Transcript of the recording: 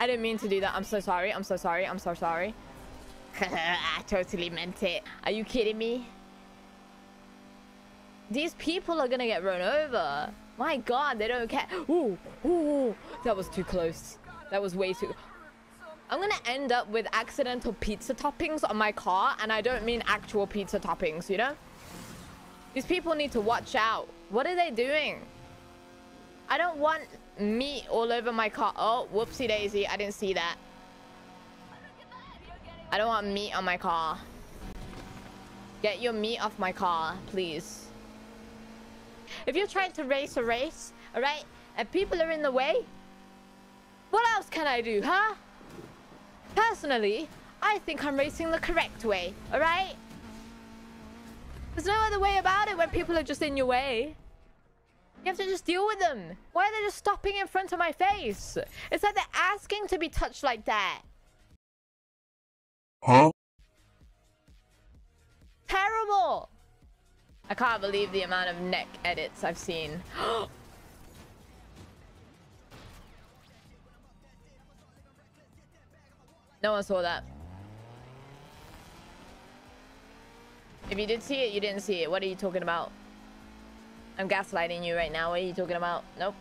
I didn't mean to do that. I'm so sorry. I'm so sorry. I'm so sorry. I totally meant it. Are you kidding me? These people are gonna get run over. My god, they don't care. Ooh, ooh, that was too close. That was way too... I'm gonna end up with accidental pizza toppings on my car, and I don't mean actual pizza toppings, you know? These people need to watch out. What are they doing? I don't want meat all over my car. Oh, whoopsie daisy. I didn't see that. I don't want meat on my car. Get your meat off my car, please. If you're trying to race a race, alright, and people are in the way, what else can I do, huh? Personally, I think I'm racing the correct way, alright? There's no other way about it when people are just in your way. You have to just deal with them. Why are they just stopping in front of my face? It's like they're asking to be touched like that. Huh? Terrible! I can't believe the amount of neck edits I've seen. no one saw that. If you did see it, you didn't see it. What are you talking about? I'm gaslighting you right now. What are you talking about? Nope.